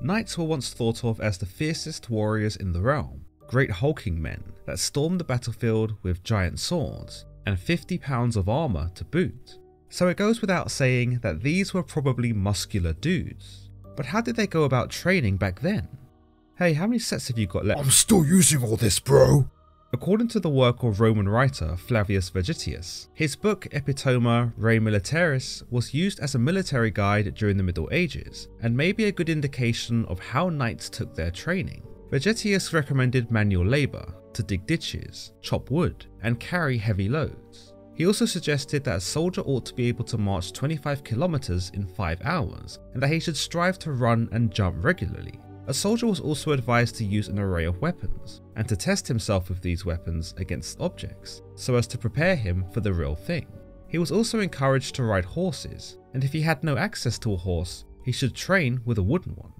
Knights were once thought of as the fiercest warriors in the realm, great hulking men that stormed the battlefield with giant swords and 50 pounds of armour to boot. So it goes without saying that these were probably muscular dudes. But how did they go about training back then? Hey, how many sets have you got left? I'm still using all this, bro. According to the work of Roman writer Flavius Vegetius, his book Epitoma Rei Militaris was used as a military guide during the Middle Ages and may be a good indication of how knights took their training. Vegetius recommended manual labour to dig ditches, chop wood, and carry heavy loads. He also suggested that a soldier ought to be able to march 25 kilometers in 5 hours and that he should strive to run and jump regularly. A soldier was also advised to use an array of weapons, and to test himself with these weapons against objects, so as to prepare him for the real thing. He was also encouraged to ride horses, and if he had no access to a horse, he should train with a wooden one.